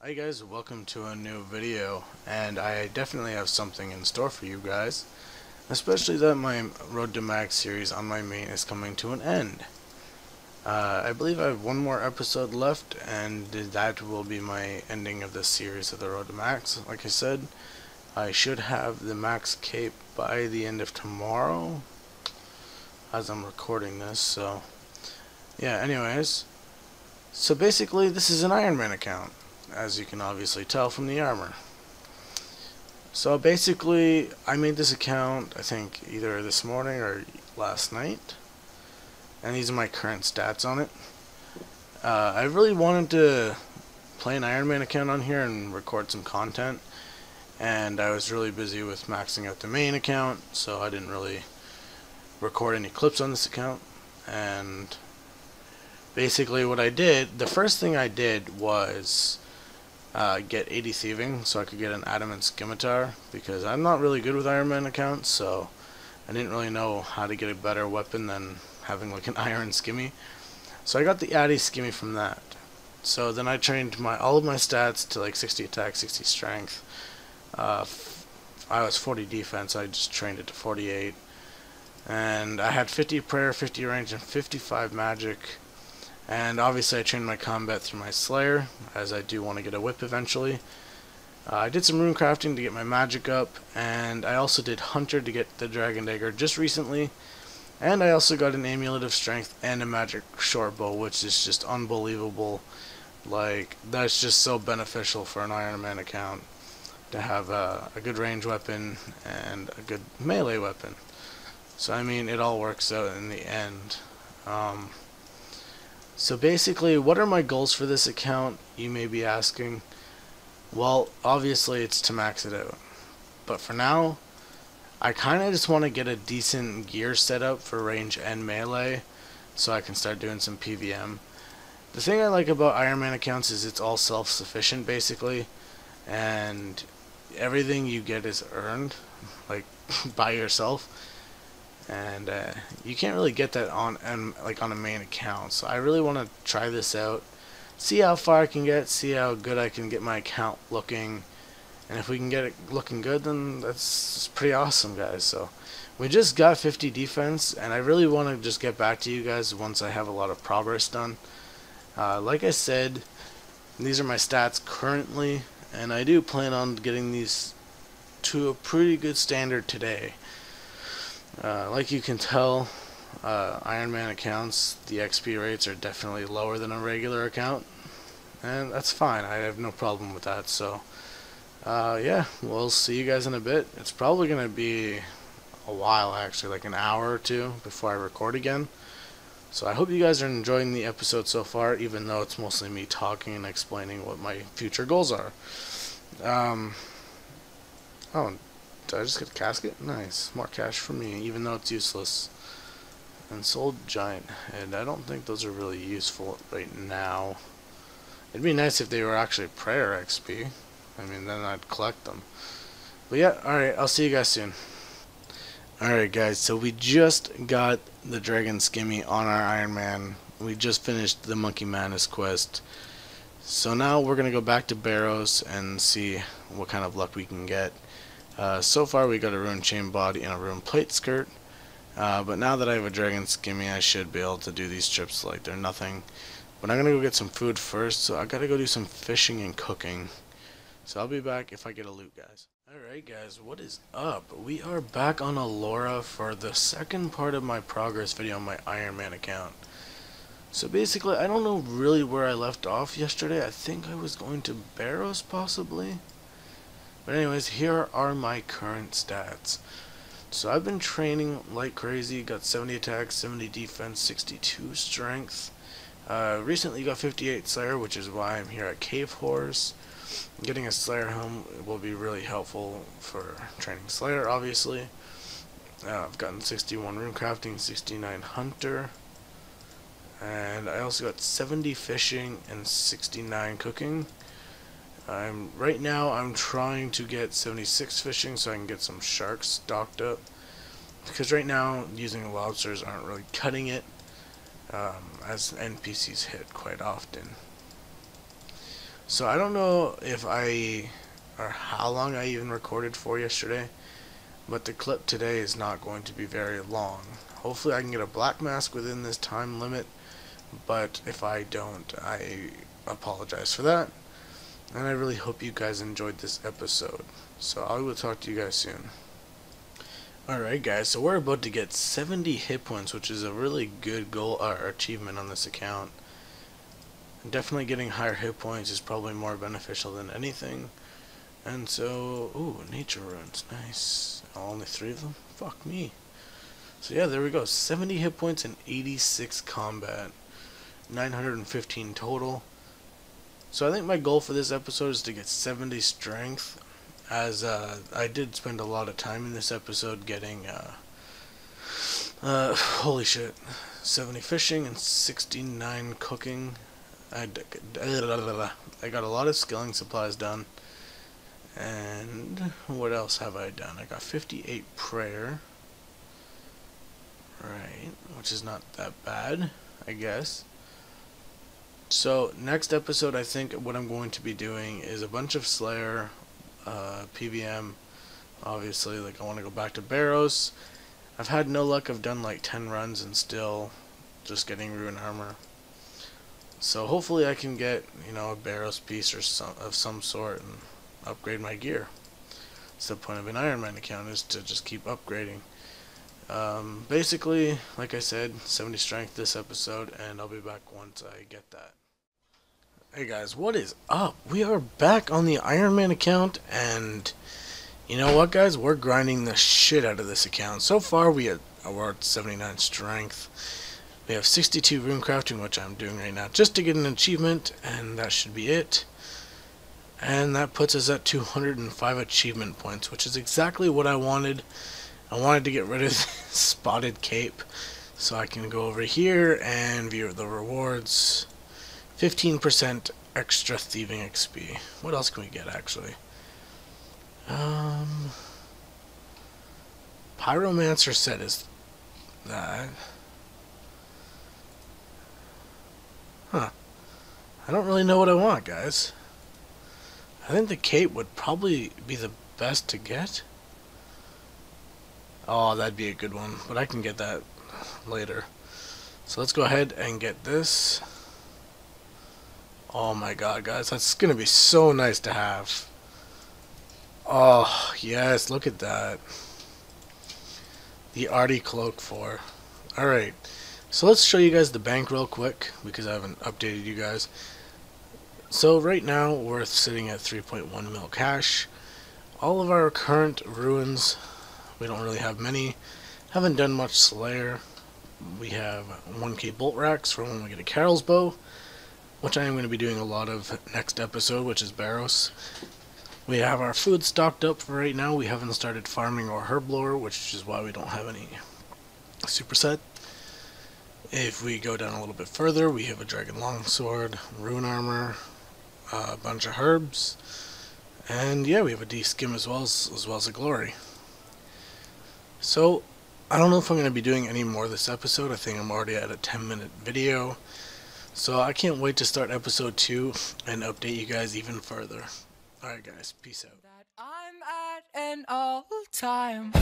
Hi guys, welcome to a new video, and I definitely have something in store for you guys, especially that my Road to Max series on my main is coming to an end. Uh, I believe I have one more episode left, and that will be my ending of this series of the Road to Max. Like I said, I should have the Max Cape by the end of tomorrow, as I'm recording this, so yeah, anyways. So basically, this is an Iron Man account as you can obviously tell from the armor. So basically, I made this account, I think, either this morning or last night. And these are my current stats on it. Uh, I really wanted to play an Iron Man account on here and record some content. And I was really busy with maxing out the main account, so I didn't really record any clips on this account. And basically what I did, the first thing I did was uh, get 80 thieving so I could get an adamant scimitar because I'm not really good with Iron Man accounts so I didn't really know how to get a better weapon than having like an iron skimmy. So I got the addy skimmy from that. So then I trained my all of my stats to like 60 attack 60 strength. Uh, I was 40 defense I just trained it to 48 and I had 50 prayer 50 range and 55 magic and obviously I trained my combat through my Slayer, as I do want to get a whip eventually. Uh, I did some rune crafting to get my magic up, and I also did Hunter to get the Dragon Dagger just recently. And I also got an Amulet of Strength and a Magic Short Bow, which is just unbelievable. Like, that's just so beneficial for an Iron Man account to have a, a good range weapon and a good melee weapon. So, I mean, it all works out in the end. Um, so basically, what are my goals for this account, you may be asking? Well, obviously it's to max it out. But for now, I kind of just want to get a decent gear setup for range and melee, so I can start doing some PVM. The thing I like about Iron Man accounts is it's all self-sufficient basically, and everything you get is earned, like by yourself and uh, you can't really get that on and like on a main account. So I really want to try this out, see how far I can get, see how good I can get my account looking, and if we can get it looking good, then that's pretty awesome, guys. So we just got 50 defense, and I really want to just get back to you guys once I have a lot of progress done. Uh, like I said, these are my stats currently, and I do plan on getting these to a pretty good standard today. Uh, like you can tell, uh, Iron Man accounts, the XP rates are definitely lower than a regular account. And that's fine, I have no problem with that, so... Uh, yeah, we'll see you guys in a bit. It's probably going to be a while, actually, like an hour or two before I record again. So I hope you guys are enjoying the episode so far, even though it's mostly me talking and explaining what my future goals are. Um, oh, did I just get a casket? Nice. More cash for me, even though it's useless. Ensouled giant head. I don't think those are really useful right now. It'd be nice if they were actually prayer XP. I mean, then I'd collect them. But yeah, alright, I'll see you guys soon. Alright guys, so we just got the Dragon Skimmy on our Iron Man. We just finished the Monkey Madness quest. So now we're going to go back to Barrows and see what kind of luck we can get. Uh, so far we got a rune chain body and a rune plate skirt. Uh, but now that I have a dragon skimmy I should be able to do these trips like they're nothing. But I'm gonna go get some food first so I gotta go do some fishing and cooking. So I'll be back if I get a loot guys. Alright guys, what is up? We are back on Alora for the second part of my progress video on my Iron Man account. So basically, I don't know really where I left off yesterday. I think I was going to Barrows possibly? But anyways, here are my current stats. So I've been training like crazy, got 70 attack, 70 defense, 62 strength. Uh, recently got 58 Slayer, which is why I'm here at Cave Horrors. Getting a Slayer helm will be really helpful for training Slayer, obviously. Uh, I've gotten 61 rune crafting, 69 hunter. And I also got 70 fishing and 69 cooking. I'm right now I'm trying to get 76 fishing so I can get some sharks stocked up because right now using lobsters aren't really cutting it um, as NPCs hit quite often. So I don't know if I or how long I even recorded for yesterday, but the clip today is not going to be very long. Hopefully I can get a black mask within this time limit, but if I don't, I apologize for that. And I really hope you guys enjoyed this episode. So I will talk to you guys soon. Alright guys, so we're about to get 70 hit points, which is a really good goal or achievement on this account. Definitely getting higher hit points is probably more beneficial than anything. And so, ooh, nature runes, nice. Oh, only three of them? Fuck me. So yeah, there we go. 70 hit points and 86 combat. 915 total. So I think my goal for this episode is to get 70 strength as uh, I did spend a lot of time in this episode getting, uh, uh, holy shit, 70 fishing and 69 cooking. I, I got a lot of skilling supplies done. And what else have I done? I got 58 prayer. Right, which is not that bad, I guess. So, next episode, I think what I'm going to be doing is a bunch of Slayer, uh, PVM. Obviously, like I want to go back to Barrows. I've had no luck. I've done like 10 runs and still just getting rune armor. So hopefully I can get, you know, a Barrows piece or some of some sort and upgrade my gear. That's the point of an Iron Man account is to just keep upgrading. Um, basically, like I said, 70 strength this episode, and I'll be back once I get that. Hey guys, what is up? We are back on the Iron Man account, and you know what, guys? We're grinding the shit out of this account. So far, we are oh, at 79 strength. We have 62 rune crafting, which I'm doing right now, just to get an achievement, and that should be it. And that puts us at 205 achievement points, which is exactly what I wanted. I wanted to get rid of this spotted cape, so I can go over here and view the rewards. 15% extra thieving XP. What else can we get, actually? Um, Pyromancer set is that. Huh. I don't really know what I want, guys. I think the cape would probably be the best to get. Oh, that'd be a good one, but I can get that later. So let's go ahead and get this. Oh my god, guys, that's going to be so nice to have. Oh, yes, look at that. The Ardy Cloak 4. Alright, so let's show you guys the bank real quick, because I haven't updated you guys. So right now, we're sitting at 3.1 mil cash. All of our current runes, we don't really have many. Haven't done much Slayer. We have 1k bolt racks for when we get a Karil's bow which I am going to be doing a lot of next episode, which is Barrows. We have our food stocked up for right now. We haven't started farming or Herblore, which is why we don't have any superset. If we go down a little bit further, we have a Dragon Longsword, Rune Armor, a bunch of herbs, and yeah, we have a D-Skim as well as, as well as a Glory. So, I don't know if I'm going to be doing any more this episode. I think I'm already at a 10 minute video. So I can't wait to start episode 2 and update you guys even further. Alright guys, peace out. I'm at an all time